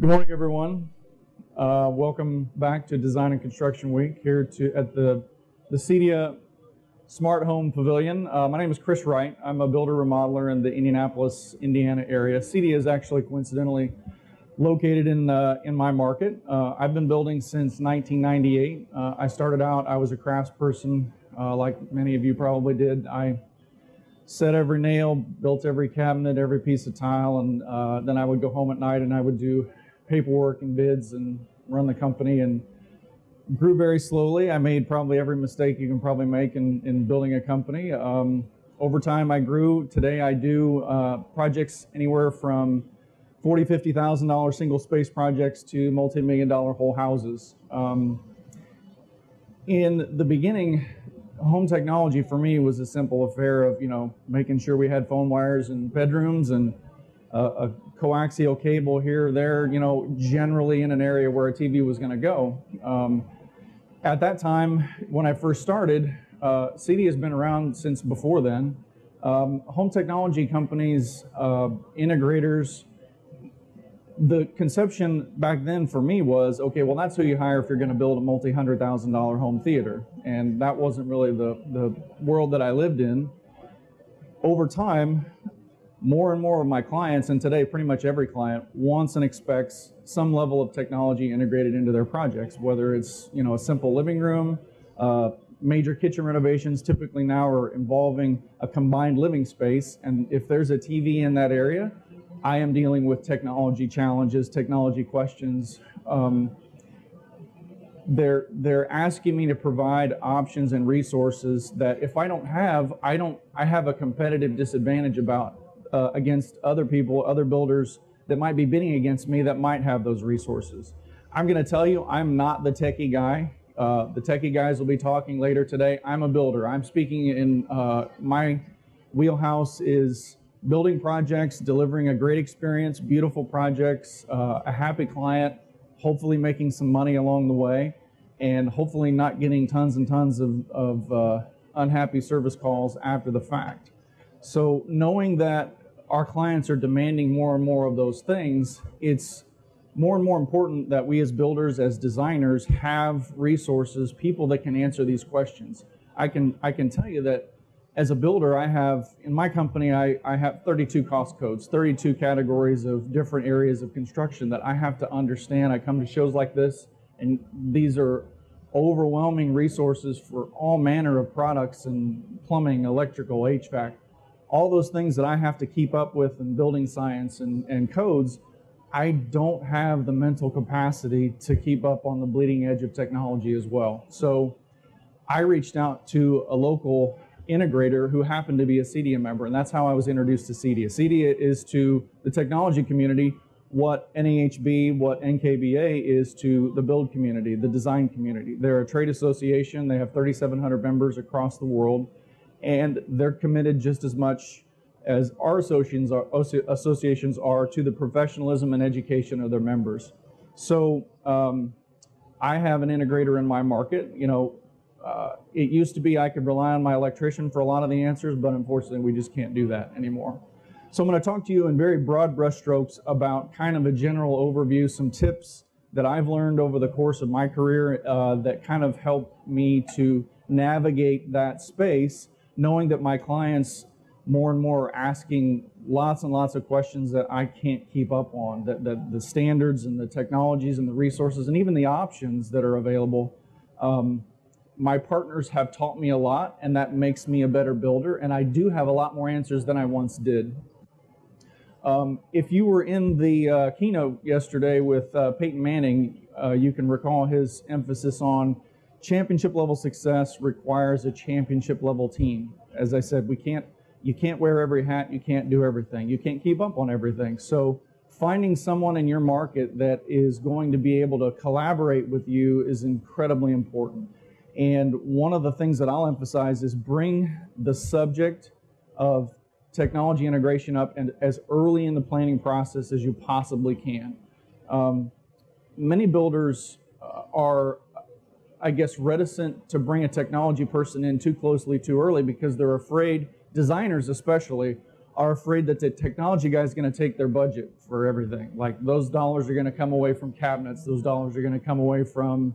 Good morning, everyone. Uh, welcome back to Design and Construction Week here to at the the CEDIA Smart Home Pavilion. Uh, my name is Chris Wright. I'm a builder remodeler in the Indianapolis, Indiana area. CEDIA is actually coincidentally located in uh, in my market. Uh, I've been building since 1998. Uh, I started out. I was a craftsperson, like many of you probably did. I set every nail, built every cabinet, every piece of tile, and then I would go home at night and I would do paperwork and bids and run the company and grew very slowly. I made probably every mistake you can probably make in, in building a company. Um, over time, I grew. Today, I do uh, projects anywhere from forty, fifty thousand dollar single space projects to multi-million dollar whole houses. Um, in the beginning, home technology for me was a simple affair of you know making sure we had phone wires in bedrooms and a coaxial cable here there, you know, generally in an area where a TV was going to go. Um, at that time, when I first started, uh, CEDIA has been around since before then. Um, home technology companies, uh, integrators, the conception back then for me was okay well that's who you hire if you're going to build a multi-hundred thousand dollar home theater and that wasn't really the, the world that i lived in over time more and more of my clients, and today pretty much every client, wants and expects some level of technology integrated into their projects, whether it's you know a simple living room, uh, major kitchen renovations typically now are involving a combined living space, and if there's a TV in that area, I am dealing with technology challenges, technology questions. Um, they're they're asking me to provide options and resources that if I don't have, I don't I have a competitive disadvantage about uh, against other people, other builders that might be bidding against me that might have those resources. I'm going to tell you, I'm not the techie guy. Uh, the techie guys will be talking later today. I'm a builder. I'm speaking in uh, my wheelhouse is building projects, delivering a great experience, beautiful projects, uh, a happy client, hopefully making some money along the way, and hopefully not getting tons and tons of, of uh, unhappy service calls after the fact. So knowing that our clients are demanding more and more of those things, it's more and more important that we as builders, as designers, have resources, people that can answer these questions. I can I can tell you that as a builder, I have in my company I, I have 32 cost codes, 32 categories of different areas of construction that I have to understand. I come to shows like this, and these are overwhelming resources for all manner of products and plumbing, electrical, HVAC all those things that I have to keep up with in building science and, and codes, I don't have the mental capacity to keep up on the bleeding edge of technology as well. So I reached out to a local integrator who happened to be a CEDIA member, and that's how I was introduced to CEDIA. CEDIA is to the technology community what NAHB, what NKBA is to the build community, the design community. They're a trade association. They have 3,700 members across the world and they're committed just as much as our associations are, associations are to the professionalism and education of their members. So um, I have an integrator in my market. You know, uh, it used to be I could rely on my electrician for a lot of the answers, but unfortunately we just can't do that anymore. So I'm going to talk to you in very broad brushstrokes about kind of a general overview, some tips that I've learned over the course of my career uh, that kind of help me to navigate that space knowing that my clients more and more are asking lots and lots of questions that I can't keep up on, that, the standards and the technologies and the resources and even the options that are available. Um, my partners have taught me a lot, and that makes me a better builder, and I do have a lot more answers than I once did. Um, if you were in the uh, keynote yesterday with uh, Peyton Manning, uh, you can recall his emphasis on championship level success requires a championship level team. As I said, we can't you can't wear every hat, you can't do everything. You can't keep up on everything. So finding someone in your market that is going to be able to collaborate with you is incredibly important. And one of the things that I'll emphasize is bring the subject of technology integration up and as early in the planning process as you possibly can. Um, many builders uh, are I guess, reticent to bring a technology person in too closely too early because they're afraid, designers especially, are afraid that the technology guy is going to take their budget for everything. Like those dollars are going to come away from cabinets, those dollars are going to come away from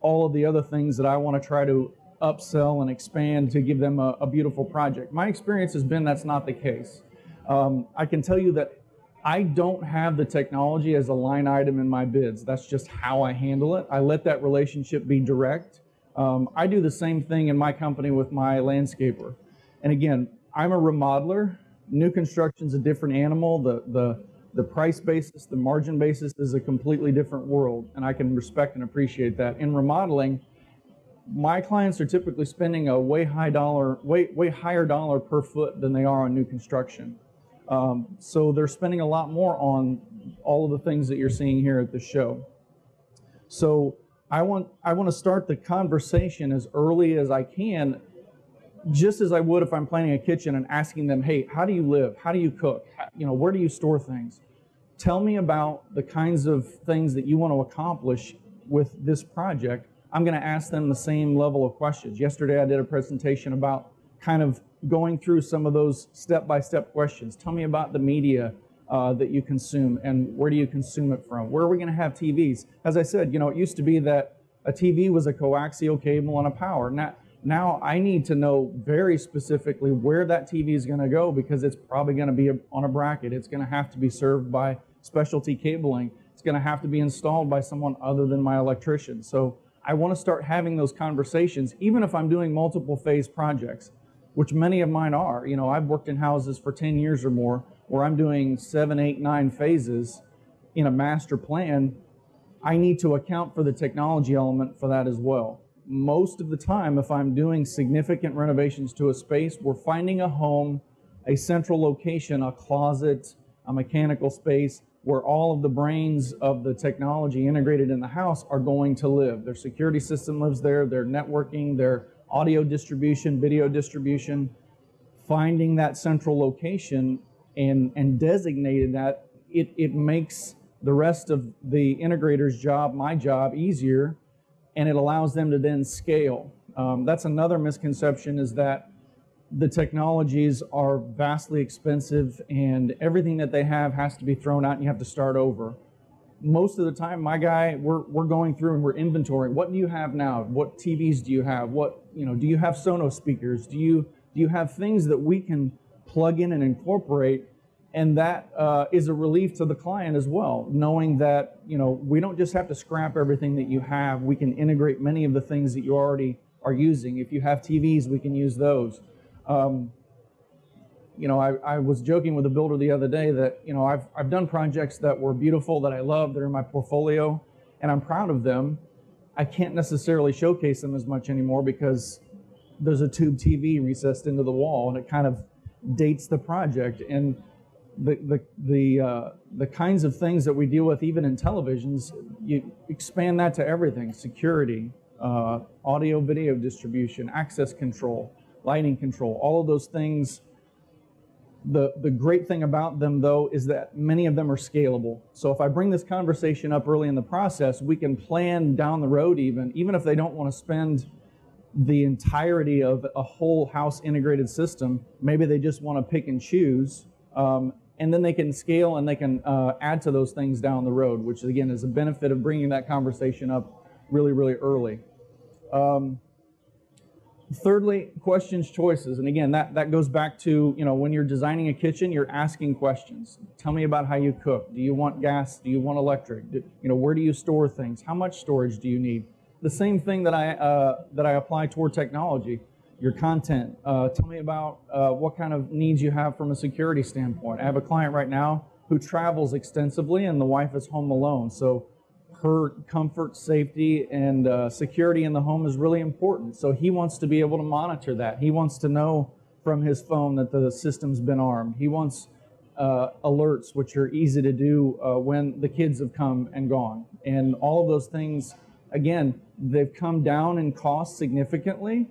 all of the other things that I want to try to upsell and expand to give them a, a beautiful project. My experience has been that's not the case. Um, I can tell you that I don't have the technology as a line item in my bids. That's just how I handle it. I let that relationship be direct. Um, I do the same thing in my company with my landscaper. And again, I'm a remodeler. New construction's a different animal. The, the, the price basis, the margin basis is a completely different world. And I can respect and appreciate that. In remodeling, my clients are typically spending a way high dollar, way, way higher dollar per foot than they are on new construction. Um, so they're spending a lot more on all of the things that you're seeing here at the show. So I want I want to start the conversation as early as I can, just as I would if I'm planning a kitchen and asking them, "Hey, how do you live? How do you cook? You know, where do you store things? Tell me about the kinds of things that you want to accomplish with this project." I'm going to ask them the same level of questions. Yesterday, I did a presentation about kind of going through some of those step-by-step questions. Tell me about the media uh, that you consume and where do you consume it from? Where are we going to have TVs? As I said, you know, it used to be that a TV was a coaxial cable and a power. Now, now I need to know very specifically where that TV is going to go because it's probably going to be on a bracket. It's going to have to be served by specialty cabling. It's going to have to be installed by someone other than my electrician. So I want to start having those conversations, even if I'm doing multiple phase projects which many of mine are. You know, I've worked in houses for 10 years or more where I'm doing seven, eight, nine phases in a master plan. I need to account for the technology element for that as well. Most of the time, if I'm doing significant renovations to a space, we're finding a home, a central location, a closet, a mechanical space where all of the brains of the technology integrated in the house are going to live. Their security system lives there, their networking, their audio distribution, video distribution, finding that central location and, and designating that, it, it makes the rest of the integrator's job, my job, easier, and it allows them to then scale. Um, that's another misconception is that the technologies are vastly expensive and everything that they have has to be thrown out and you have to start over most of the time, my guy, we're, we're going through and we're inventorying. What do you have now? What TVs do you have? What, you know, do you have Sonos speakers? Do you, do you have things that we can plug in and incorporate? And that uh, is a relief to the client as well, knowing that, you know, we don't just have to scrap everything that you have. We can integrate many of the things that you already are using. If you have TVs, we can use those. Um, you know, I, I was joking with a builder the other day that, you know, I've, I've done projects that were beautiful, that I love, that are in my portfolio, and I'm proud of them. I can't necessarily showcase them as much anymore because there's a tube TV recessed into the wall and it kind of dates the project. And the, the, the, uh, the kinds of things that we deal with, even in televisions, you expand that to everything security, uh, audio video distribution, access control, lighting control, all of those things the, the great thing about them, though, is that many of them are scalable. So if I bring this conversation up early in the process, we can plan down the road even, even if they don't want to spend the entirety of a whole house integrated system. Maybe they just want to pick and choose. Um, and then they can scale and they can uh, add to those things down the road, which again is a benefit of bringing that conversation up really, really early. Um, Thirdly, questions, choices. And again, that, that goes back to, you know, when you're designing a kitchen, you're asking questions. Tell me about how you cook. Do you want gas? Do you want electric? Do, you know, where do you store things? How much storage do you need? The same thing that I, uh, that I apply toward technology. Your content. Uh, tell me about uh, what kind of needs you have from a security standpoint. I have a client right now who travels extensively and the wife is home alone. So her comfort, safety, and uh, security in the home is really important. So he wants to be able to monitor that. He wants to know from his phone that the system's been armed. He wants uh, alerts, which are easy to do uh, when the kids have come and gone. And all of those things, again, they've come down in cost significantly.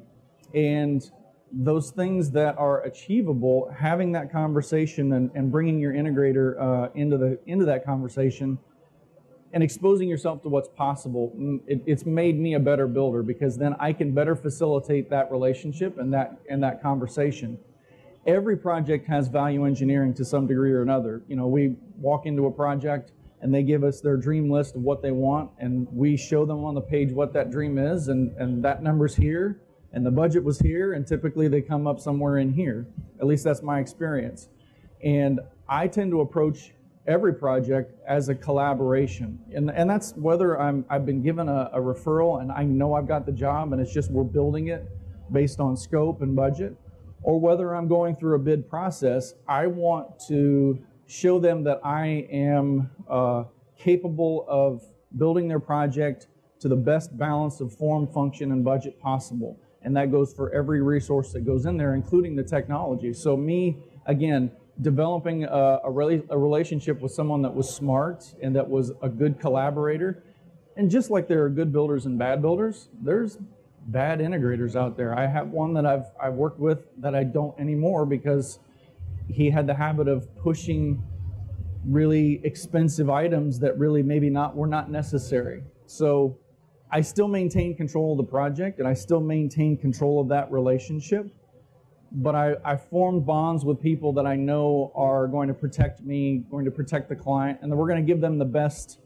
And those things that are achievable, having that conversation and, and bringing your integrator uh, into the into that conversation and exposing yourself to what's possible, mm, it, it's made me a better builder because then I can better facilitate that relationship and that and that conversation. every project has value engineering to some degree or another. You know, we walk into a project and they give us their dream list of what they want, and we show them on the page what that dream is, and, and that number's here, and the budget was here, and typically they come up somewhere in here. At least that's my experience. And I tend to approach every project as a collaboration. And, and that's whether I'm, I've been given a, a referral and I know I've got the job and it's just we're building it based on scope and budget, or whether I'm going through a bid process, I want to show them that I am uh, capable of building their project to the best balance of form, function, and budget possible. And that goes for every resource that goes in there, including the technology. So, me, again, developing a, a, re- a relationship with someone that was smart and that was a good collaborator. And just like there are good builders and bad builders, there's bad integrators out there. I have one that I've, I've worked with that I don't anymore because he had the habit of pushing really expensive items that really maybe not were not necessary. So I still maintain control of the project and I still maintain control of that relationship. But I, I formed bonds with people that I know are going to protect me, going to protect the client, and that we're going to give them the best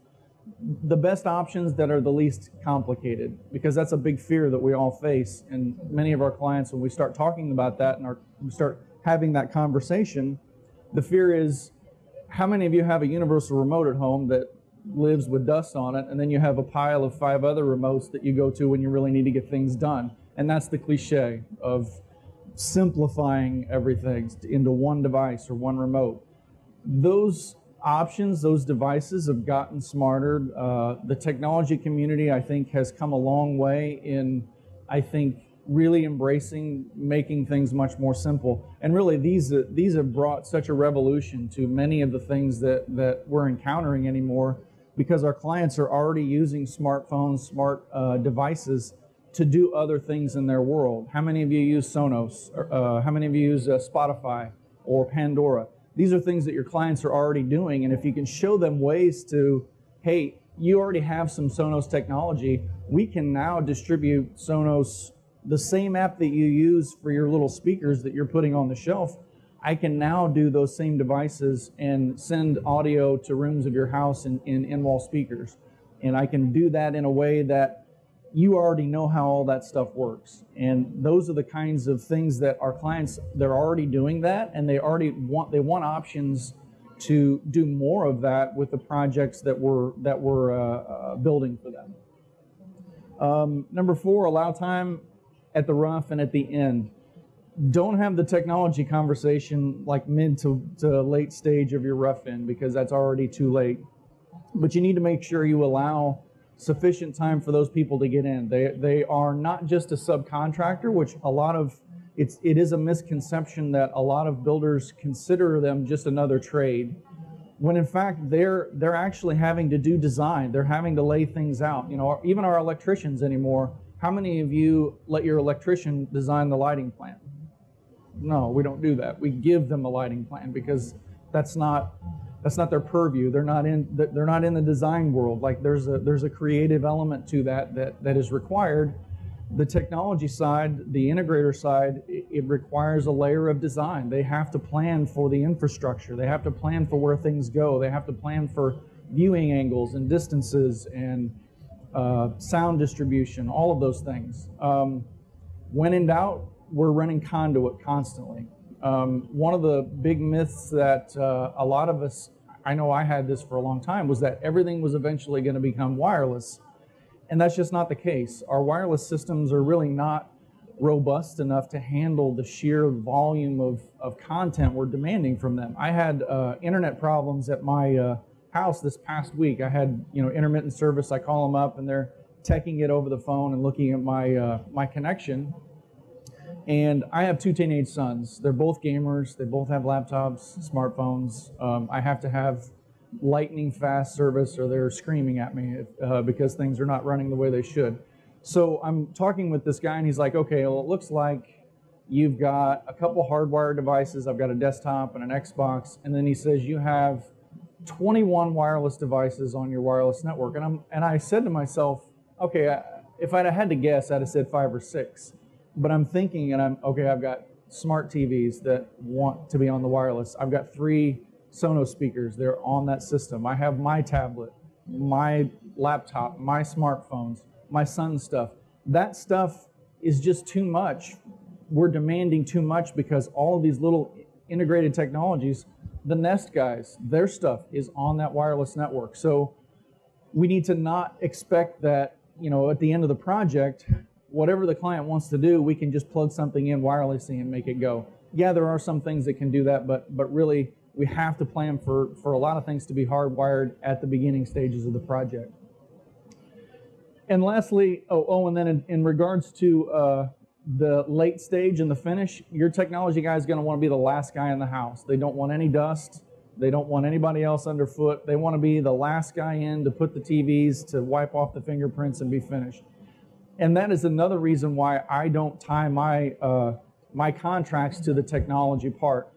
the best options that are the least complicated because that's a big fear that we all face and many of our clients when we start talking about that and our, we start having that conversation, the fear is how many of you have a universal remote at home that lives with dust on it, and then you have a pile of five other remotes that you go to when you really need to get things done? And that's the cliche of simplifying everything into one device or one remote. Those options, those devices have gotten smarter. Uh, the technology community, I think, has come a long way in, I think, really embracing making things much more simple. And really, these these have brought such a revolution to many of the things that that we're encountering anymore, because our clients are already using smartphones, smart uh, devices to do other things in their world. How many of you use Sonos? Uh, how many of you use uh, Spotify or Pandora? These are things that your clients are already doing, and if you can show them ways to, hey, you already have some Sonos technology. We can now distribute Sonos the same app that you use for your little speakers that you're putting on the shelf, I can now do those same devices and send audio to rooms of your house in, in in-wall speakers. And I can do that in a way that you already know how all that stuff works. And those are the kinds of things that our clients, they're already doing that and they already want, they want options to do more of that with the projects that we're, that we're uh, uh, building for them. Um, number four, allow time at the rough and at the end. Don't have the technology conversation like mid to, to late stage of your rough-in because that's already too late. But you need to make sure you allow sufficient time for those people to get in. They, they are not just a subcontractor, which a lot of it's it is a misconception that a lot of builders consider them just another trade when in fact they're they're actually having to do design they're having to lay things out you know even our electricians anymore how many of you let your electrician design the lighting plan? No, we don't do that. We give them a lighting plan because that's not that's not their purview. They're not in they're not in the design world. Like there's a there's a creative element to that that that is required. The technology side, the integrator side, it, it requires a layer of design. They have to plan for the infrastructure. They have to plan for where things go. They have to plan for viewing angles and distances and uh, sound distribution, all of those things. Um, when in doubt, we're running conduit constantly. Um, one of the big myths that uh, a lot of us, I know I had this for a long time, was that everything was eventually going to become wireless. And that's just not the case. Our wireless systems are really not robust enough to handle the sheer volume of, of content we're demanding from them. I had uh, internet problems at my uh, house this past week. I had you know intermittent service. I call them up and they're teching it over the phone and looking at my uh, my connection. And I have two teenage sons. They're both gamers. They both have laptops, smartphones. Um, I have to have lightning fast service, or they're screaming at me uh, because things are not running the way they should. So I'm talking with this guy, and he's like, "Okay, well, it looks like you've got a couple hardwired devices. I've got a desktop and an Xbox, and then he says you have 21 wireless devices on your wireless network. And, I'm, and I said to myself, okay, if I'd had to guess, I'd have said five or six. But I'm thinking, and I'm, okay, I've got smart TVs that want to be on the wireless. I've got three Sonos speakers. They're on that system. I have my tablet, my laptop, my smartphones, my son's stuff. That stuff is just too much. We're demanding too much because all of these little integrated technologies, the Nest guys, their stuff is on that wireless network. So we need to not expect that, you know, at the end of the project, whatever the client wants to do, we can just plug something in wirelessly and make it go. Yeah, there are some things that can do that, but but really we have to plan for, for a lot of things to be hardwired at the beginning stages of the project. And lastly, oh, oh and then in, in regards to uh, the late stage and the finish, your technology guy is going to want to be the last guy in the house. They don't want any dust. They don't want anybody else underfoot. They want to be the last guy in to put the TVs, to wipe off the fingerprints and be finished. And that is another reason why I don't tie my, uh, my contracts to the technology part.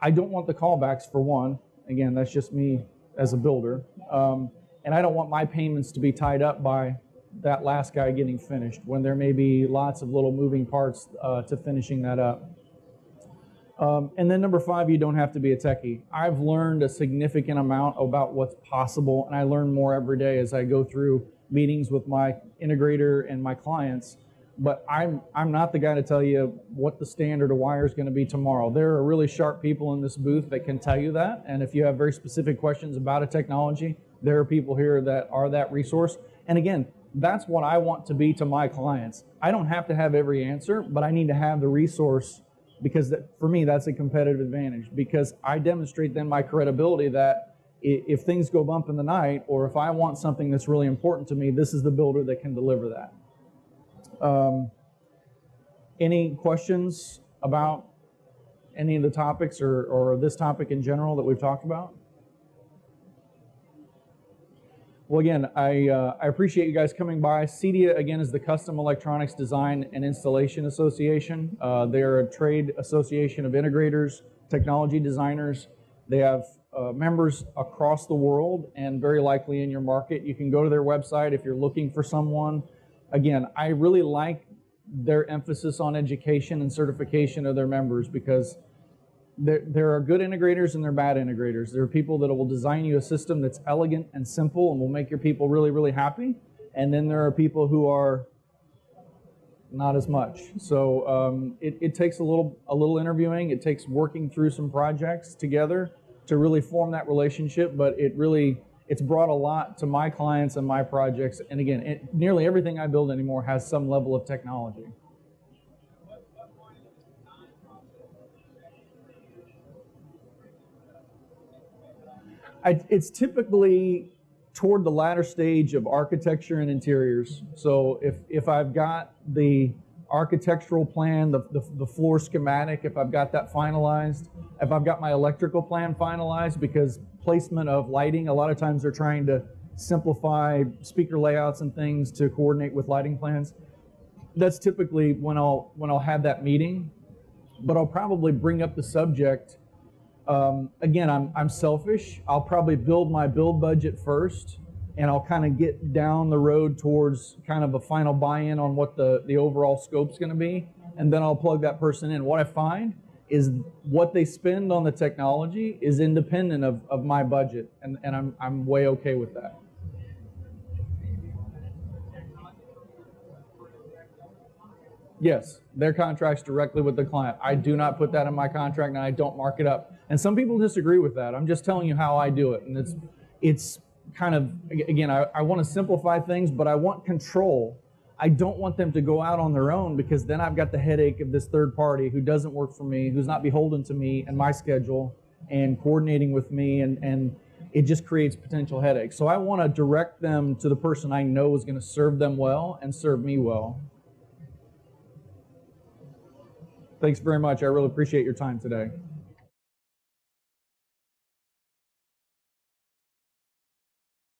I don't want the callbacks for one. Again, that's just me as a builder. Um, and I don't want my payments to be tied up by that last guy getting finished when there may be lots of little moving parts uh, to finishing that up. Um, and then number five, you don't have to be a techie. I've learned a significant amount about what's possible, and I learn more every day as I go through meetings with my integrator and my clients. But I'm I'm not the guy to tell you what the standard of wire is going to be tomorrow. There are really sharp people in this booth that can tell you that. And if you have very specific questions about a technology, there are people here that are that resource. And again, that's what I want to be to my clients. I don't have to have every answer, but I need to have the resource because that, for me, that's a competitive advantage because I demonstrate then my credibility that if things go bump in the night or if I want something that's really important to me, this is the builder that can deliver that. Um, any questions about any of the topics or, or this topic in general that we've talked about? Well, again, I, uh, I appreciate you guys coming by. CEDIA, again, is the Custom Electronics Design and Installation Association. Uh, they're a trade association of integrators, technology designers. They have uh, members across the world and very likely in your market. You can go to their website if you're looking for someone. Again, I really like their emphasis on education and certification of their members because there, are good integrators and there are bad integrators. There are people that will design you a system that's elegant and simple and will make your people really, really happy. And then there are people who are not as much. So um, it, it takes a little, a little interviewing. It takes working through some projects together to really form that relationship. But it really, it's brought a lot to my clients and my projects. And again, it, nearly everything I build anymore has some level of technology. I, it's typically toward the latter stage of architecture and interiors. So if, if I've got the architectural plan, the, the, the, floor schematic, if I've got that finalized, if I've got my electrical plan finalized, because placement of lighting, a lot of times they're trying to simplify speaker layouts and things to coordinate with lighting plans. That's typically when I'll when I'll have that meeting, but I'll probably bring up the subject um, again, I'm, I'm selfish. I'll probably build my build budget first and I'll kind of get down the road towards kind of a final buy-in on what the, the overall scope's going to be. And then I'll plug that person in. What I find is what they spend on the technology is independent of, of my budget. And, and I'm, I'm way okay with that. Yes, their contracts directly with the client. I do not put that in my contract and I don't mark it up. And some people disagree with that. I'm just telling you how I do it. And it's it's kind of again, I, I want to simplify things, but I want control. I don't want them to go out on their own because then I've got the headache of this third party who doesn't work for me, who's not beholden to me and my schedule and coordinating with me and, and it just creates potential headaches. So I want to direct them to the person I know is going to serve them well and serve me well. Thanks very much. I really appreciate your time today.